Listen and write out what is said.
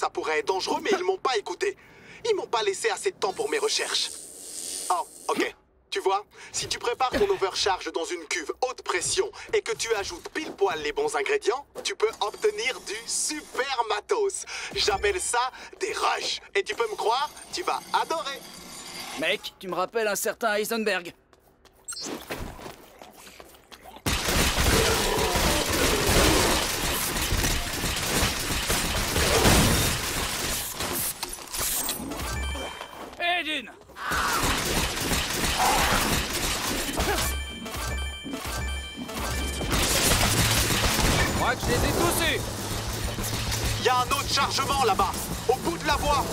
ça pourrait être dangereux, mais ils m'ont pas écouté. Ils m'ont pas laissé assez de temps pour mes recherches. Oh, ok. Tu vois, si tu prépares ton overcharge dans une cuve haute pression et que tu ajoutes pile poil les bons ingrédients, tu peux obtenir du super matos. J'appelle ça des rushs. Et tu peux me croire, tu vas adorer. Mec, tu me rappelles un certain Heisenberg. Edine Je crois que je les ai tous eus Il y a un autre chargement là-bas, au bout de la voie.